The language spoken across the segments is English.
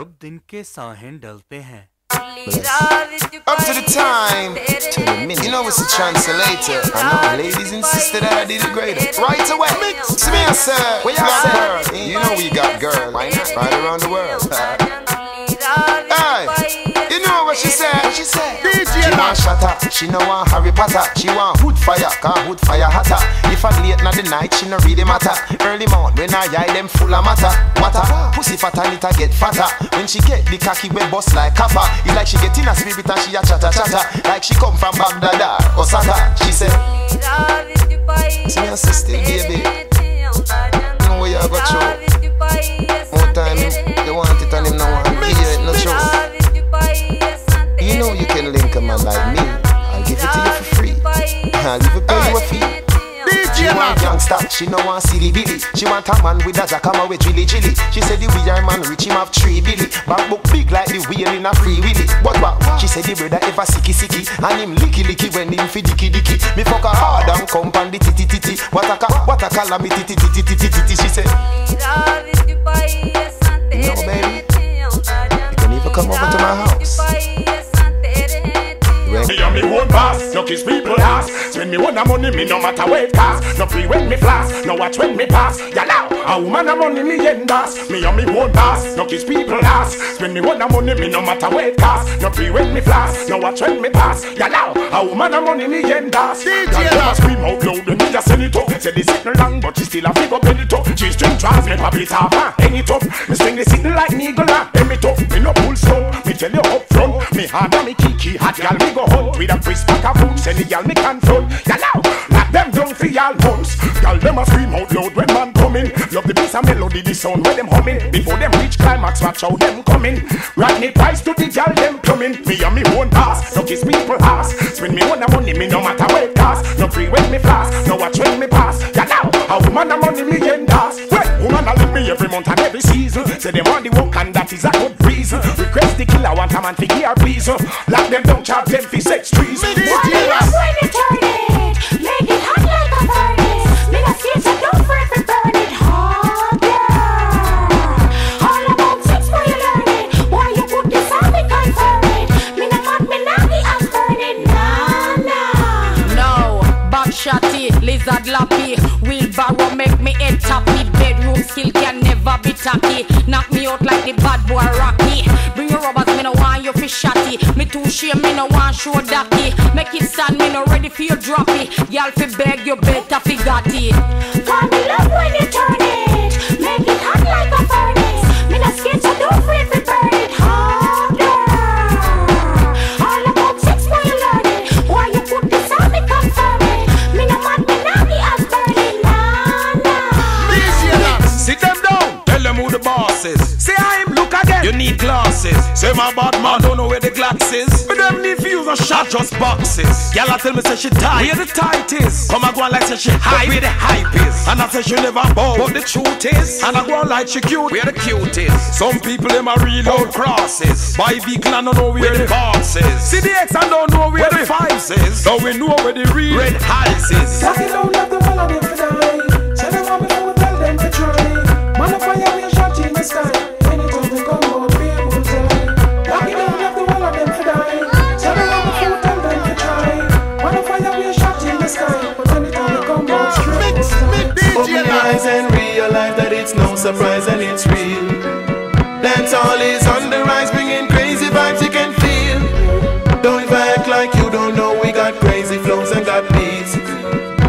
जब दिन के साहें डलते हैं Up to the time, to the minute. You know it's a translator. I know, ladies insisted that I did it greater. Right away, mix me, sir. Where you got girl? You know we got girl. Right around the world. she said? She said, DJ She want shatter, she no want Harry Potter. She want hood fire, cause hood fire hotter. If I late in the night, she no really matter. Early morning, when I eye them full of matter. Water, pussy fat and it a get fatter. When she get the cocky, we bust like copper. It like she get in a spirit and she a chatter chatter. Like she come from Baghdad or Sata. She said, me sister, baby. know where you go through. More time, you want it and him no man like me. I'll give it to you for free. I'll even pay you a fee. She want she no want silly billy. She want a man with a jacama with drilly drilly. She said the weird man rich him have three billy. Back book big like the wheel in a free willy. But what? She said the brother ever sicky sicky and him licky licky when him fi dicky dicky. Me fuck her hard and come pan the titty titty. What a ca- what a calamity titty titty titty titty. She said. No baby, you can even come over to my house. Own boss, no kiss people ass. Spend me one money, me no matter where it cost. No free when me flash, no watch when me pass. Ya now, a woman a money me end boss. Me and me own boss, no kiss people ass. Spend me one a money, me no matter where it cost. No free when me flash, no watch when me pass. Ya now, a woman a money me end boss. DJ a scream out loud, me just send it up. Say this sitting long, but she still a figure belly top. She string trans, me pop it off, huh? Ah, hang it up. Me string the sitting like eagle? Hem it up. Me no pull slow, me tell you up front. Me hard and me kiki, hot gal me go hunt with a crisp pack of food. Send the gal me confront. Ya now, lock them down for y'all months. Gal them a scream out loud when man coming. Love the bass and melody, the sound where them humming. Before them reach climax, watch how them coming. Rodney Price to the gal them plumbing. Me and me own pass, no kiss people ass. Spend me one a money, me no matter where it cost. No free when me fast, no watch when me pass. Ya now, a woman a money me end ass. Well, woman a lick me every month and every season. Say them want the work and that is a good reason. Request the killer want a man to gear please. Lock them down, charge them for sex trees. Why you when you. Me too shame, me no want show ducky. Make it stand, me no ready for your droppy. Y'all fi beg, you better fi got it. Call me love when you turn it. Make it hot like a furnace. Me not scared, so don't fret to burn it oh, harder. All about sex when you learn it. Why you put this on me confirm it? Me no mad, me not the ass burn it. Nah, nah. Sit them down, tell them who the boss is. Say I'm look again. You need glasses. Say my bad man don't know where the glass is. But them need fuse a shot just boxes. Y'all tell me say she tight. Where the tight is? Come and go on like say she hype. Where the hype is? And I say she never bow. But the truth is, and I go on like she cute. Where the cute is? Some people them a real old crosses. Buy vehicle and don't know where, the boss is. See the X and don't know where, the fives is. Now we know where the real red highs is. Cocky don't love the one of them for die. Say them want before we tell them to try. Man up fire we a shot in the sky. Surprise and it's real. Dancehall is on the rise, bringing crazy vibes you can feel. Don't act like you don't know we got crazy flows and got beats.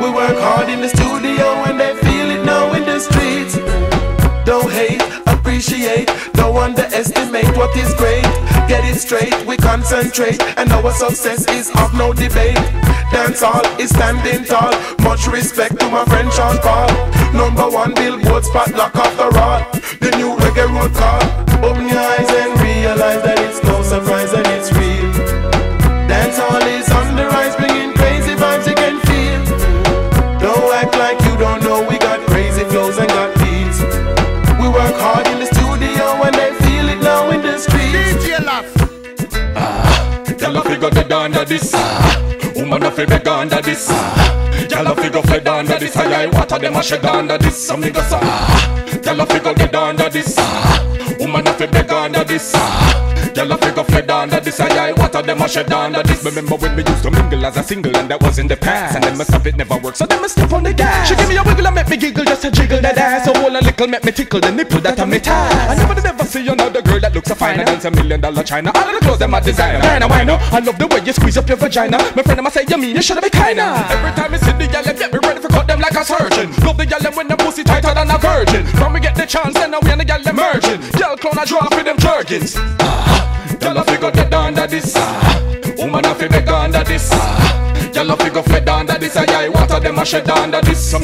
We work hard in the studio and they feel it now in the streets. Don't hate, appreciate, don't underestimate what is great. Get it straight, we concentrate, and our success is of no debate. Dancehall is standing tall. Much respect to my friend Sean Paul. Number one billboard spot lock after all. The new reggae road call. Open your eyes and realize that it's no surprise that it's real. Dancehall is on the rise, bringing crazy vibes you can feel. Don't act like you don't know we got crazy flows and got beats. We work hard in the studio and they feel it now in the streets. DJ Y'all a figure dead under this. Woman a fi beg under this. Y'all a figure fled under this. High high water them a shed under this. Some niggas ah. Y'all a figure dead under this. Woman a fi beg under this. Ah. Y'all a figure fled under this I What of them a shed under this. Remember when we used to mingle as a single And that was in the past. And then my stuff it never worked So then me step on the gas. She give me a wiggle and make me giggle Just to jiggle that ass So hold a little make me tickle The nipple that I'm it I never never see another girl that looks so fine. Against a million dollar china All of the clothes them a designer. Kinda why oh, no I love the way you squeeze up your vagina. My friend I'ma say you mean you shoulda be kinda? Every time I see the gal get me ready for cut them like a surgeon. Love the gal when the pussy tighter than a virgin. From we get the chance then we and the gal emerging. Gal clown a draw for them jerkins ah. Y'all fi go fled under this. Aye, water them a shed under this.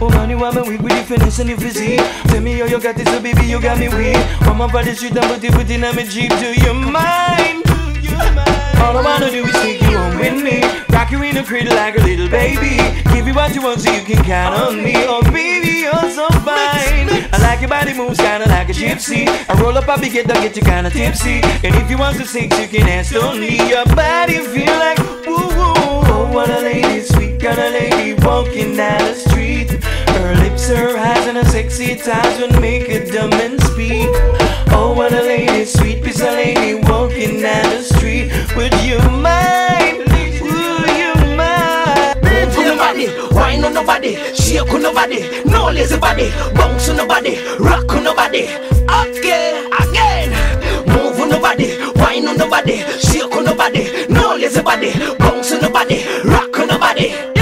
Oh man, you want me weak with the finesse and the physique Tell me how you got this, so baby, you got me weak I'm up on the street and put it, put in my Jeep Do you mind? Do you mind? All I wanna do is take you home with me Rock you in the cradle like a little baby Give you what you want so you can count on me Oh baby, you're so fine I like your body moves kinda like a gypsy I roll up, I be get down, get you kinda tipsy And if you want to sing, you can ask on me Your body feel like what a lady, sweet kind of lady walking down the street Her lips, her eyes, and her sexy ties would make a dumb and speak Oh, what a lady, sweet piece of lady walking down the street Would you mind? Would you mind? Move on nobody, wine on nobody, shake on nobody, no lazy body, bounce on nobody, rock on nobody. Okay, again. Move on nobody, wine on nobody, shake on nobody, no lazy body, bounce on nobody, rock on nobody. You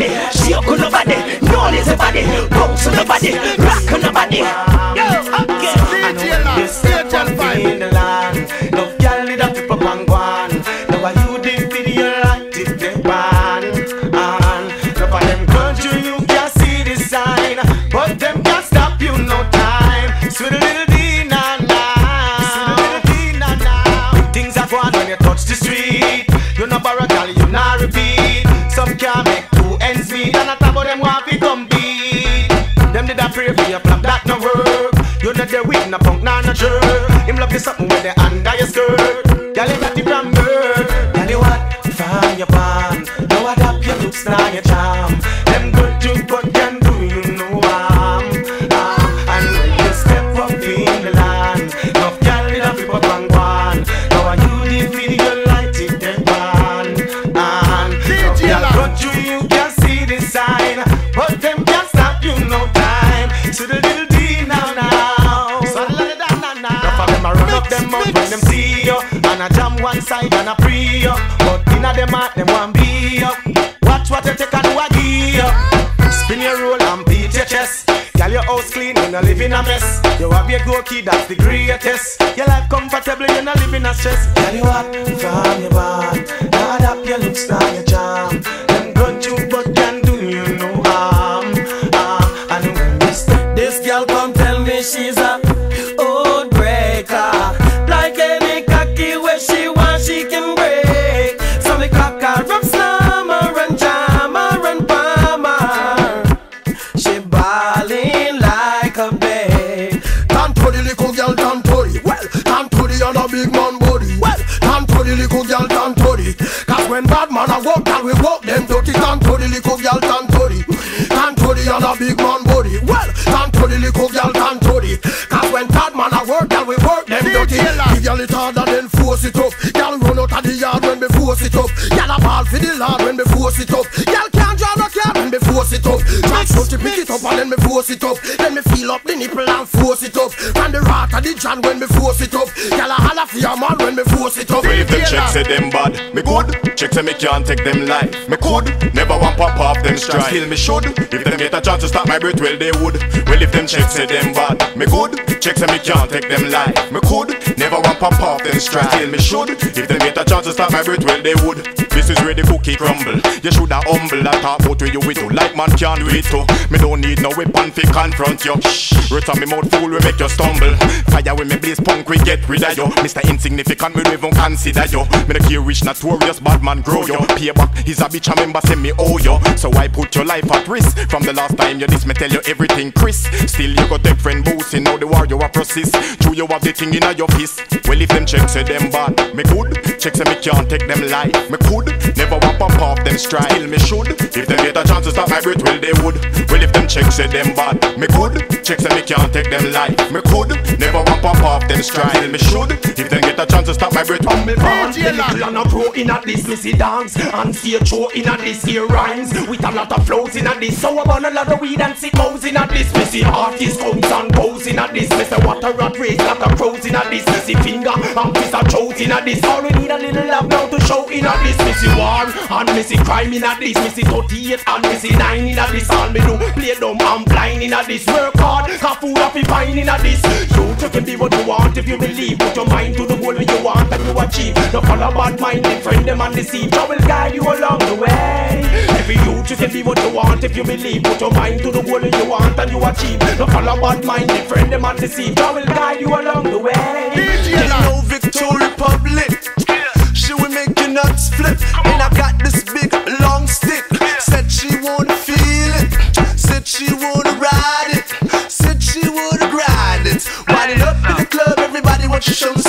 nobody, shake on nobody, no lazy body, bounce on nobody, rock on nobody. Yo, okay. I know this step in the land. No girl need a flip up and Now I you the video like it they ban? And no them country you can see the sign. But them can't stop you no time. Sweet little Dina now Sweet little Dina now things are when you touch the street. You know borrow girl you not repeat. Some can't make something with the under your skirt. One side and a free up. But inna them heart them want be up. Watch what you take and do a gear. Spin your roll and beat your chest. Girl, your house clean, you no live in a mess. You have your go key, that's the greatest. Your life comfortable, you no live in a stress. Girl, you what from your band? Now up your looks, now your charm. Them gun you, but can do you no harm. Ah, when you step, this girl come tell me she's a bad man a walk, girl we walk them dirty. Tan to the little girl, tan to the Tan to the other big man body Well, tan to the little girl, tan to the Cause when bad man a work, girl we work them dirty. The girl it harder than force it up. Girl run out of the yard when we force it up. Girl a ball for the lord when we force it up. Girl can't drive a car when we force it up. Jack so she pick it up and then me force it up Then me feel up the nipple and force it up And the rat of the John when me force it up Girl a holla for your man when me force it up if them checks say them bad, me good. Check say me can't take them life, me could. Never want pop off them stripes, still me should. If them get a chance to stop my breath, well they would. Well, if them checks say them bad, me good. Check say me can't take them life, me could. Never want pop off them stripes, still me should. If them get a chance to stop my breath, well they would. This is where the cookie crumble. You shoulda humble. I talk about where you with do. Like man can't do it too. Me don't need no weapon fi confront you. Shh. Words on me mouth fool we make you stumble. Fire when me blaze punk we get rid of you. Mr. Insignificant we don't even consider you. Me the care rich notorious bad man grow you. Payback is a bitch a member say me owe you. So I put your life at risk. From the last time you this me tell you everything Chris. Still you got take friend boosting now the war you a process. True you have the thing in your fist. Well if them check say them bad, me good. Check say me can't take them life. Me could never want pop off them stride. Still me should. If them get a chance to stop my breath, well they would. Well if them check say them bad, me good. Check say me can't take them life. Me could never want pop off them stride. Me should. If them get a chance to stop my breath, On me born, the little and a pro in a this missy dance And stage show in a this here rhymes With a lot of flows in a this So I burn a lot of weed and sit mouse in a this Missy artist comes and goes in a this Missy water rat race, lot of crows in a this Missy finger and piece of throat in a this All we need a little love now to show in a this Missy war and missy crime in a this Missy 38 and missy 9 in a this All me do play dumb and blind in a this Work hard, cause food off be fine in a this. You you can be what you want. If you believe Put your mind to the goal when you want and you achieve. No follow bad mind, friend them and deceive. I will guide you along the way. Every youth you can be what you want. If you believe Put your mind to the goal when you want and you achieve. No follow bad mind, friend them and deceive. I will guide you along the way. You know Victoria Republic. She will make your nuts flip. And I got this big long stick. Said she wanna show